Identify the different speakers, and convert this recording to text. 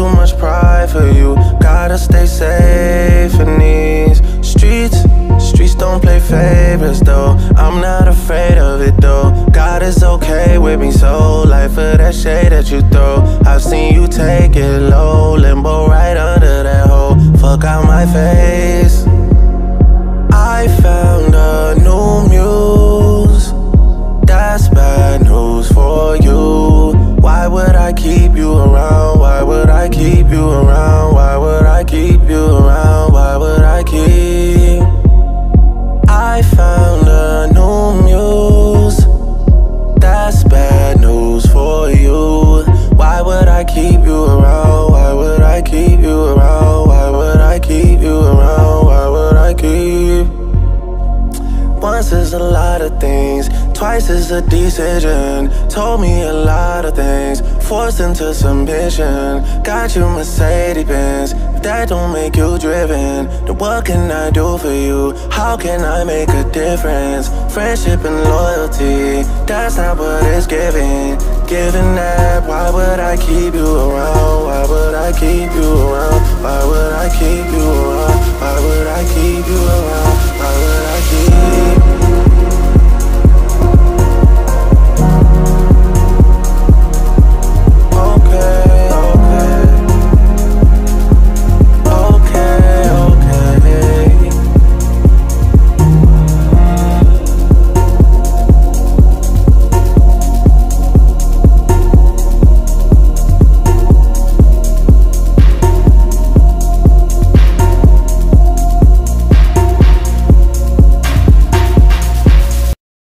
Speaker 1: too much pride for you. Gotta stay safe in these streets. Streets don't play favorites though. I'm not afraid of it though. God is okay with me, so life for that shade that you throw. I've seen you take it low, limbo lot of things, twice is a decision. Told me a lot of things, forced into submission. Got you Mercedes Benz, that don't make you driven, then what can I do for you? How can I make a difference? Friendship and loyalty, that's not what it's giving. Given that, why would I keep you around? Why would I keep you around? Why would I keep you around? Why would I keep you around? Why would I